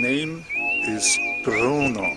name is Bruno.